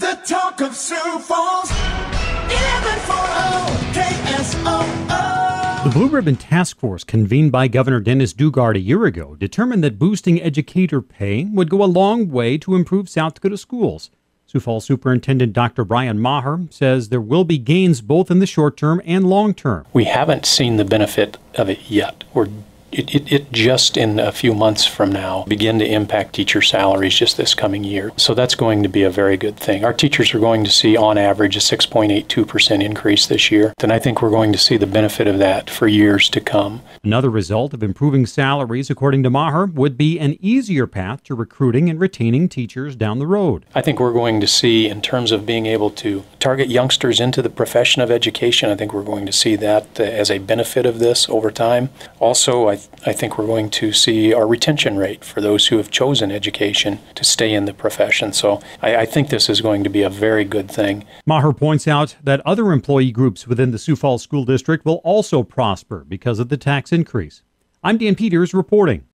The talk of Sioux Falls, 1140 KSOO. The Blue Ribbon Task Force, convened by Governor Dennis Daugaard a year ago, determined that boosting educator pay would go a long way to improve South Dakota schools. Sioux Falls Superintendent Dr. Brian Maher says there will be gains both in the short term and long term. We haven't seen the benefit of it yet. We're it, it, it, just in a few months from now begin to impact teacher salaries just this coming year. So that's going to be a very good thing. Our teachers are going to see on average a 6.82% increase this year. And I think we're going to see the benefit of that for years to come. Another result of improving salaries, according to Maher, would be an easier path to recruiting and retaining teachers down the road. I think we're going to see, in terms of being able to target youngsters into the profession of education, I think we're going to see that uh, as a benefit of this over time. Also, I I think we're going to see our retention rate for those who have chosen education to stay in the profession. So I, I think this is going to be a very good thing. Maher points out that other employee groups within the Sioux Falls School District will also prosper because of the tax increase. I'm Dan Peters reporting.